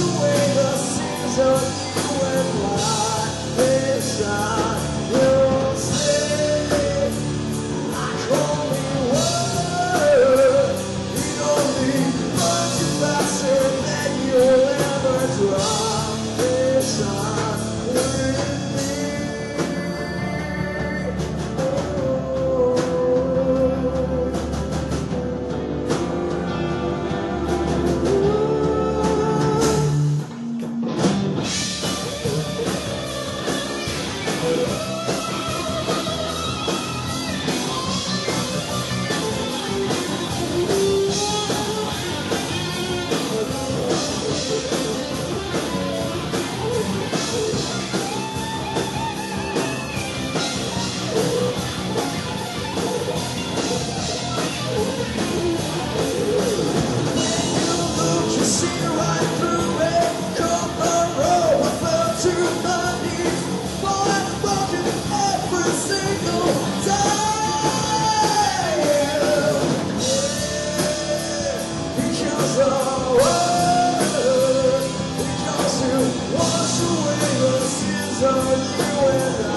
away the of doing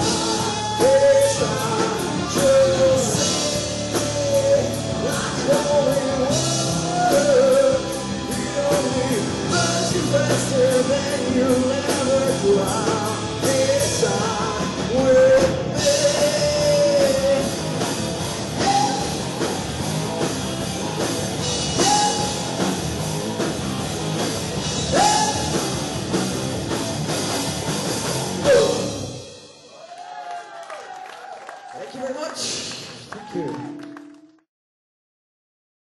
Cheers.